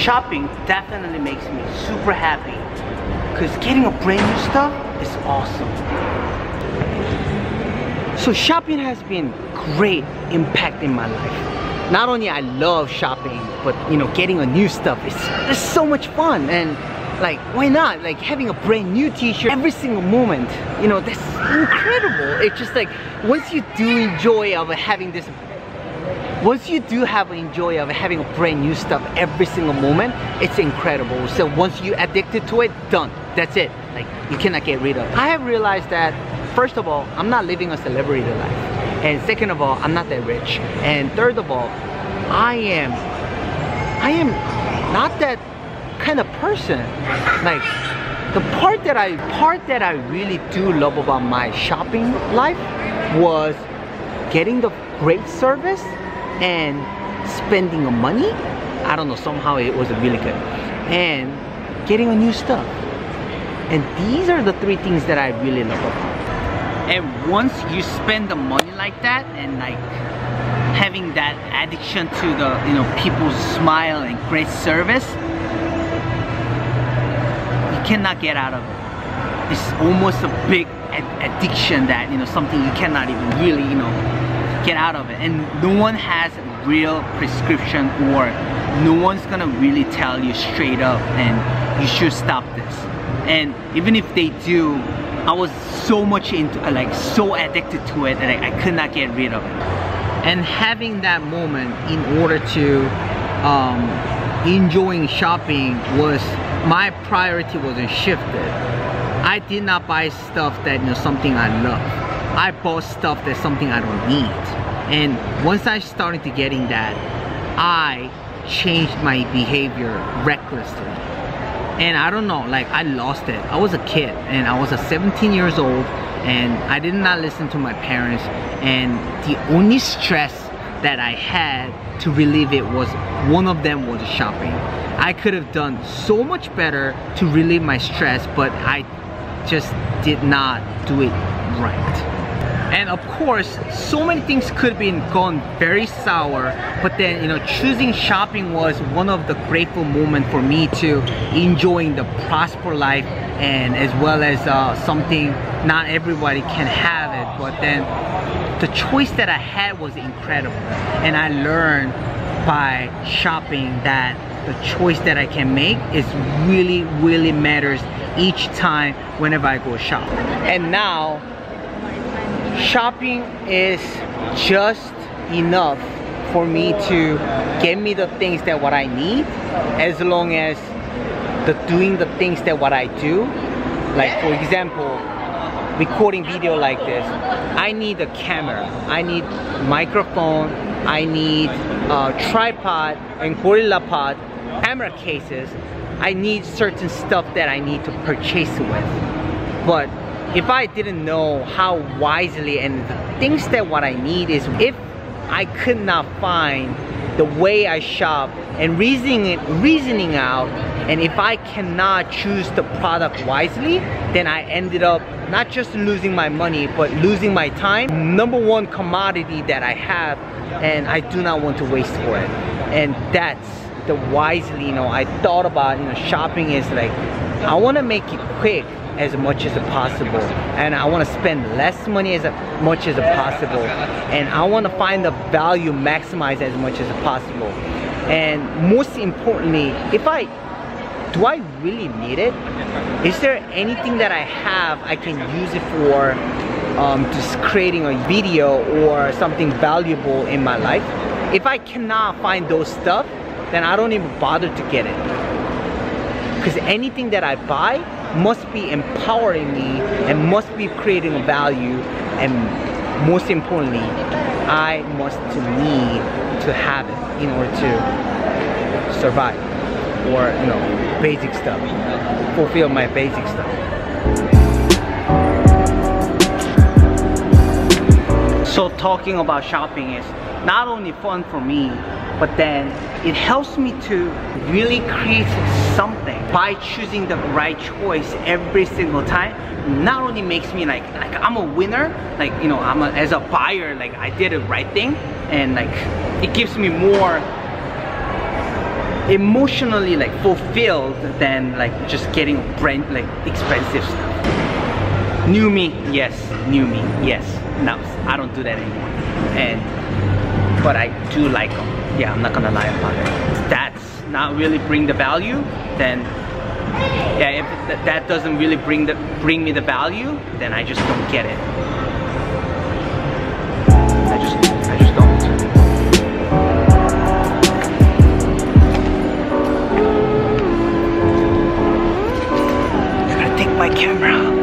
shopping definitely makes me super happy because getting a brand new stuff is awesome. So shopping has been great impact in my life. Not only I love shopping, but you know, getting a new stuff is it's so much fun and like why not like having a brand new t-shirt every single moment you know that's incredible it's just like once you do enjoy of having this once you do have enjoy of having brand new stuff every single moment it's incredible. So once you addicted to it done. That's it. Like you cannot get rid of it. i have realized that first of all i'm not living a celebrity life. And second of all i'm not that rich. And third of all i am i am not that kind of person. Like the part that I part that I really do love about my shopping life was getting the great service and spending the money. I don't know, somehow it was really good. And getting a new stuff. And these are the three things that I really love about. And once you spend the money like that and like having that addiction to the you know people's smile and great service you cannot get out of it. It's almost a big ad addiction that, you know, something you cannot even really, you know, get out of it. And no one has real prescription or no one's gonna really tell you straight up and you should stop this. And even if they do, I was so much into, like so addicted to it that I, I could not get rid of it. And having that moment in order to um, enjoying shopping was my priority wasn't shifted. I did not buy stuff that you know something I love. I bought stuff that's something I don't need. And once I started to getting that, I changed my behavior recklessly. And I don't know, like I lost it. I was a kid and I was a 17 years old and I did not listen to my parents and the only stress that I had to relieve it was one of them was shopping. I could have done so much better to relieve my stress, but I just did not do it right. And of course, so many things could have been gone very sour, but then, you know, choosing shopping was one of the grateful moments for me to enjoying the prosper life and as well as uh, something not everybody can have it, but then the choice that I had was incredible. And I learned by shopping that the choice that I can make is really, really matters each time whenever I go shop. And now, shopping is just enough for me to get me the things that what I need as long as the doing the things that what I do. Like for example recording video like this. I need a camera. I need microphone. I need a tripod and gorilla pod camera cases. I need certain stuff that I need to purchase with. But if I didn't know how wisely and the things that what I need is if I could not find the way I shop and reasoning reasoning out and if I cannot choose the product wisely then I ended up not just losing my money but losing my time. Number one commodity that I have and I do not want to waste for it. And that's the wisely you know I thought about you know shopping is like I want to make it quick as much as possible. And I want to spend less money as much as possible. And I want to find the value maximize as much as possible. And most importantly if I do I really need it? Is there anything that I have I can use it for um, just creating a video or something valuable in my life? If I cannot find those stuff then I don't even bother to get it. Because anything that I buy must be empowering me and must be creating value. And most importantly I must need to have it in order to survive or you know basic stuff. Fulfill my basic stuff. So talking about shopping is not only fun for me but then it helps me to really create something by choosing the right choice every single time not only makes me like like I'm a winner like you know I'm a, as a buyer like I did the right thing and like it gives me more emotionally like fulfilled than like just getting brand like expensive stuff. New me, yes, new me, yes. No, I don't do that anymore. And but I do like them. Yeah, I'm not gonna lie about it. That's not really bring the value, then yeah, if th that doesn't really bring the bring me the value, then I just don't get it. I just I just don't. I gotta take my camera.